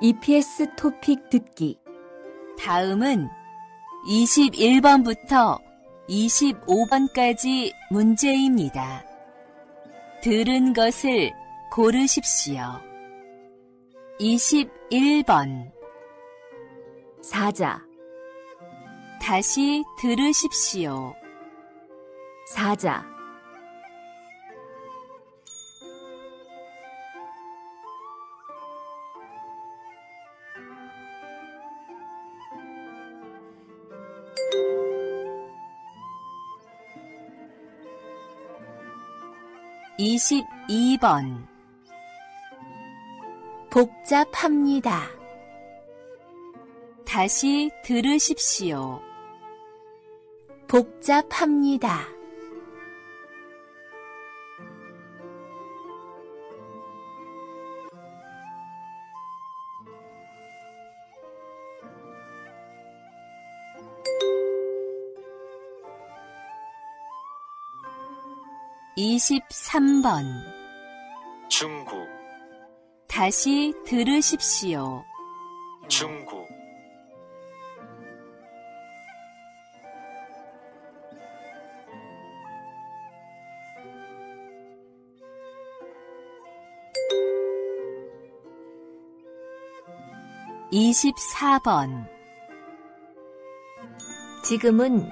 EPS 토픽 듣기. 다음은 21번부터 25번까지 문제입니다. 들은 것을 고르십시오. 21번. 사자, 다시 들으십시오. 사자, 22번. 복잡합니다. 다시 들으십시오. 복잡합니다. 이십삼 번 중국, 다시 들으십시오. 중국, 이십사 번 지금은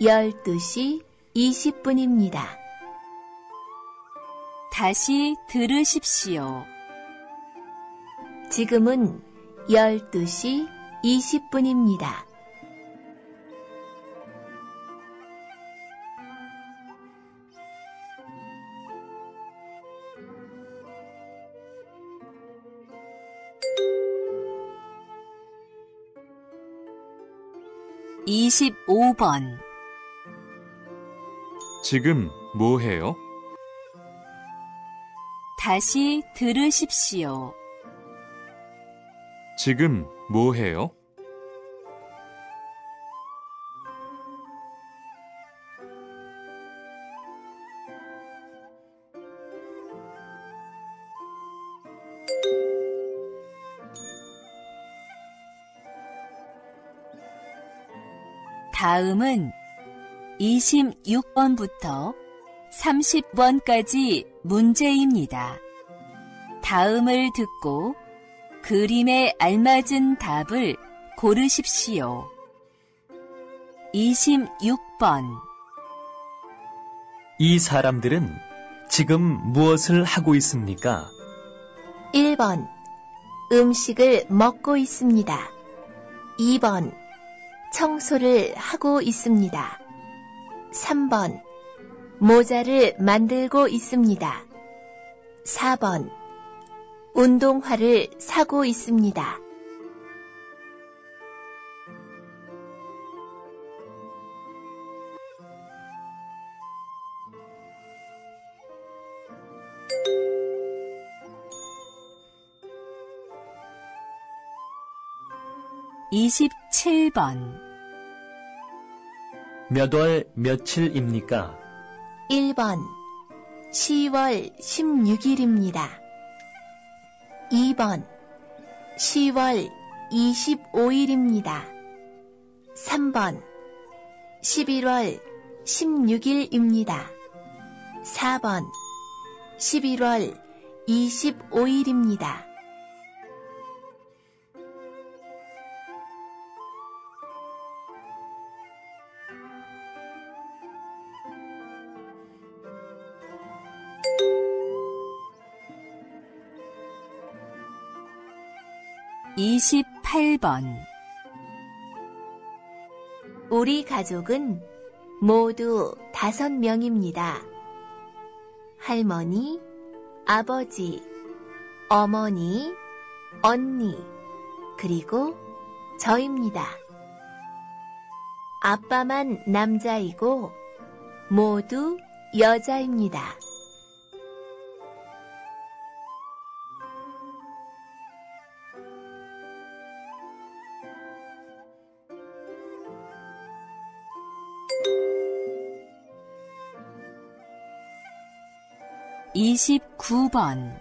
12시 20분입니다. 다시 들으십시오. 지금은 12시 20분입니다. 이십오 번 지금 뭐 해요? 다시 들으십시오. 지금 뭐 해요? 다음은 26번부터 30번까지 문제입니다. 다음을 듣고 그림에 알맞은 답을 고르십시오. 26번. 이 사람들은 지금 무엇을 하고 있습니까? 1번. 음식을 먹고 있습니다. 2번. 청소를 하고 있습니다. 3번. 모자를 만들고 있습니다. 4번. 운동화를 사고 있습니다. 이십칠 번몇 월 며칠입니까? 1번 10월 16일입니다. 2번 10월 25일입니다. 3번 11월 16일입니다. 4번 11월 25일입니다. 이십팔 번 우리 가족은 모두 다섯 명입니다. 할머니, 아버지, 어머니, 언니, 그리고 저입니다. 아빠만 남자이고 모두 여자입니다. 이십구 번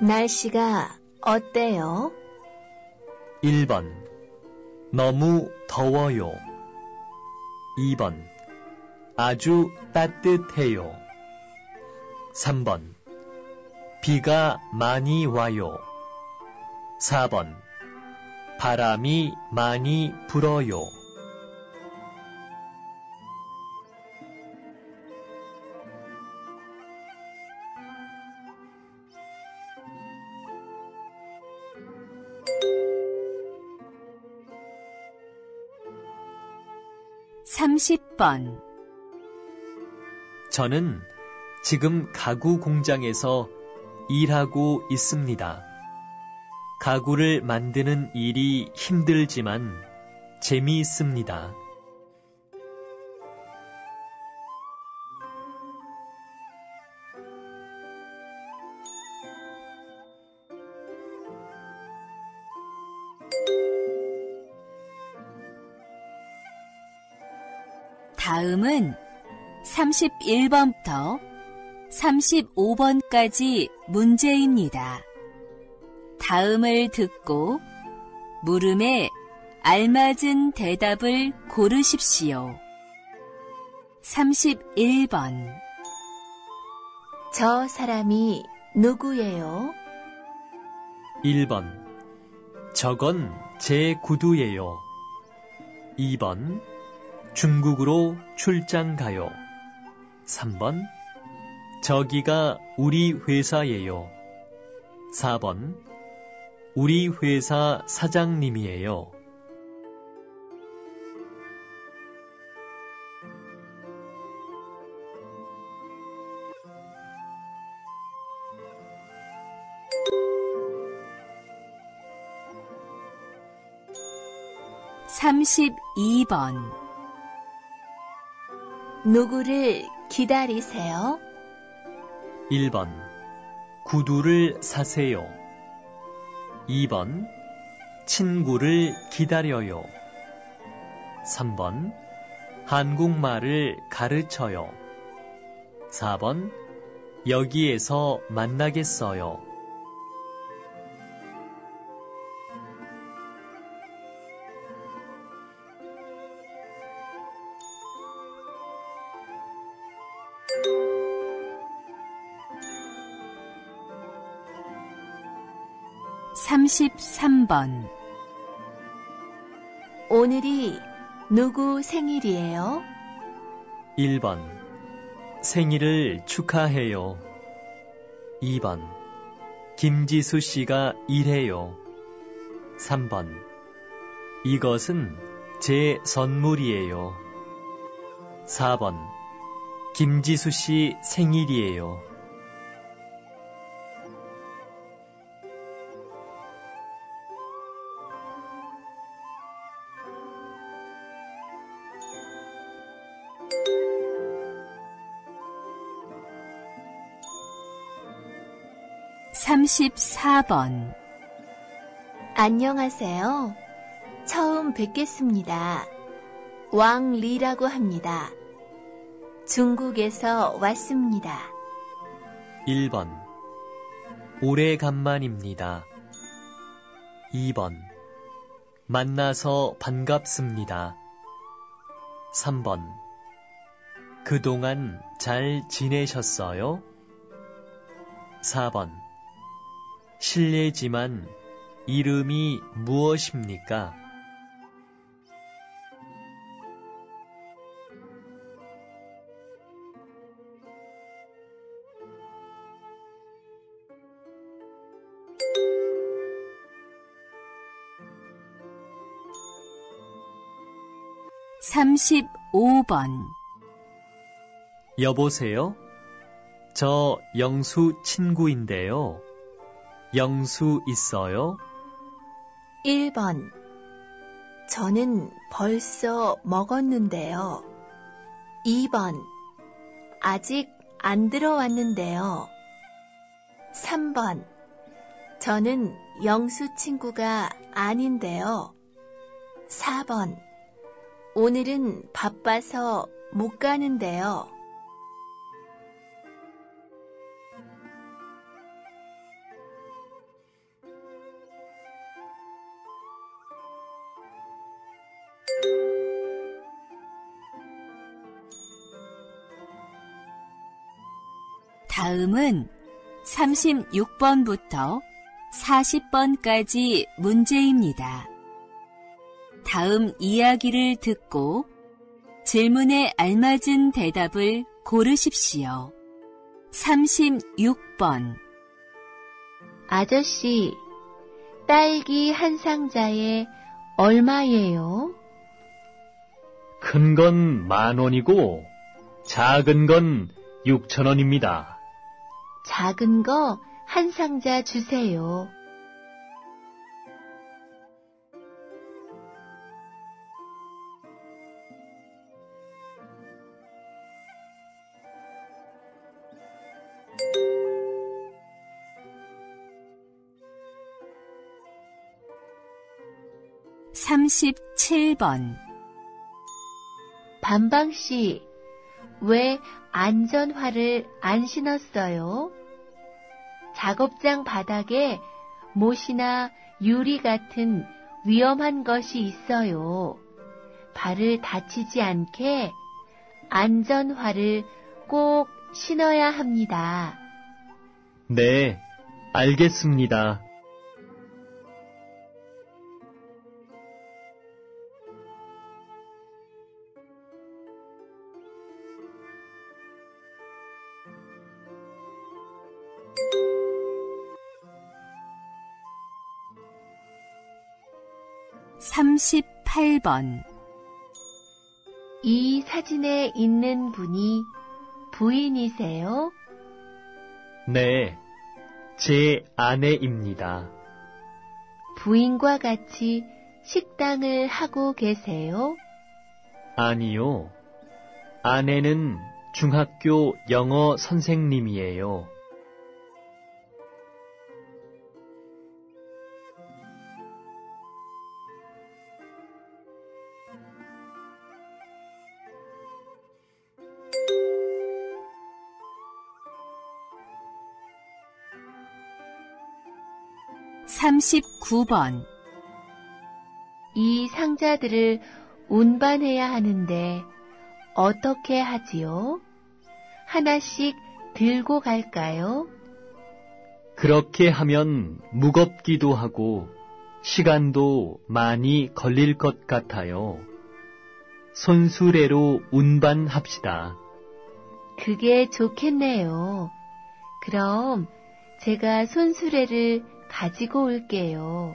날씨가 어때요? 1번. 너무 더워요. 2번. 아주 따뜻해요. 3번. 비가 많이 와요. 4번. 바람이 많이 불어요. 삼십 번 저는 지금 가구 공장에서 일하고 있습니다. 가구를 만드는 일이 힘들지만 재미있습니다. 다음은 31번부터 35번까지 문제입니다. 다음을 듣고 물음에 알맞은 대답을 고르십시오. 31번 저 사람이 누구예요? 1번. 저건 제 구두예요. 2번. 중국으로 출장 가요. 3번. 저기가 우리 회사예요. 4번. 우리 회사 사장님이에요. 삼십이 번 누구를 기다리세요? 1번. 구두를 사세요. 2번. 친구를 기다려요. 3번. 한국말을 가르쳐요. 4번. 여기에서 만나겠어요. 삼십삼 번 오늘이 누구 생일이에요? 1번. 생일을 축하해요. 2번. 김지수 씨가 일해요. 3번. 이것은 제 선물이에요. 4번. 김지수 씨 생일이에요. 삼십사 번 안녕하세요. 처음 뵙겠습니다. 왕 리라고 합니다. 중국에서 왔습니다. 1번. 오래간만입니다. 2번. 만나서 반갑습니다. 3번. 그동안 잘 지내셨어요? 4번. 실례지만 이름이 무엇입니까? 삼십오 번 여보세요? 저 영수 친구인데요. 영수 있어요? 1번. 저는 벌써 먹었는데요. 2번. 아직 안 들어왔는데요. 3번. 저는 영수 친구가 아닌데요. 4번. 오늘은 바빠서 못 가는데요. 다음은 36번부터 40번까지 문제입니다. 다음 이야기를 듣고 질문에 알맞은 대답을 고르십시오. 36번. 아저씨, 딸기 한 상자에 얼마예요? 큰 건 만 원이고 작은 건 6천 원입니다. 작은 거 한 상자 주세요. 삼십칠 번 반방 씨, 왜 안전화를 안 신었어요? 작업장 바닥에 못이나 유리 같은 위험한 것이 있어요. 발을 다치지 않게 안전화를 꼭 신어야 합니다. 네, 알겠습니다. 삼십팔 번이 사진에 있는 분이 부인이세요? 네, 제 아내입니다. 부인과 같이 식당을 하고 계세요? 아니요. 아내는 중학교 영어 선생님이에요. 삼십구 번이 상자들을 운반해야 하는데 어떻게 하지요? 하나씩 들고 갈까요? 그렇게 하면 무겁기도 하고 시간도 많이 걸릴 것 같아요. 손수레로 운반합시다. 그게 좋겠네요. 그럼 제가 손수레를 가지고 올게요.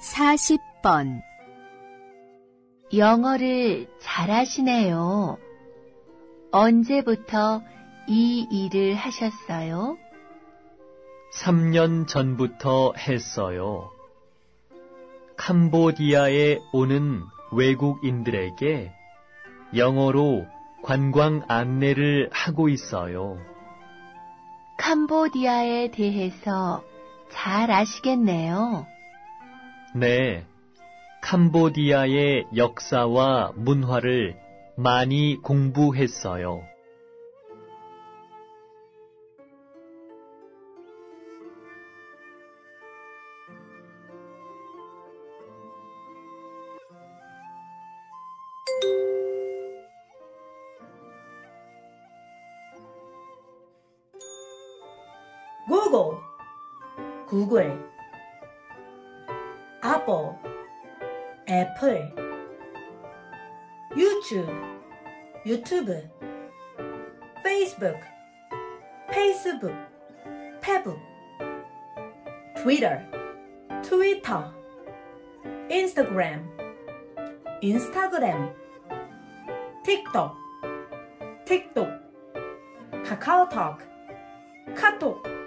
사십 번 영어를 잘하시네요. 언제부터 이 일을 하셨어요? 3년 전부터 했어요. 캄보디아에 오는 외국인들에게 영어로 관광 안내를 하고 있어요. 캄보디아에 대해서 잘 아시겠네요. 네. 캄보디아의 역사와 문화를 많이 공부했어요. Google, Apple, Apple, YouTube, YouTube, Facebook, Facebook, Facebook, Twitter, Twitter, Instagram, Instagram, TikTok, TikTok, KakaoTalk, 카톡